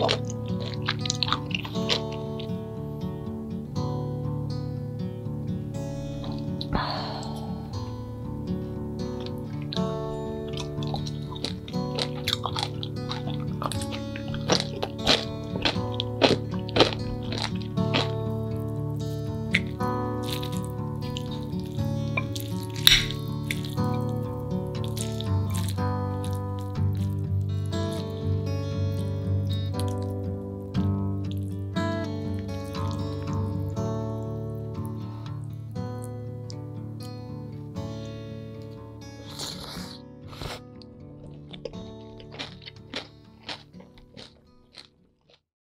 problem.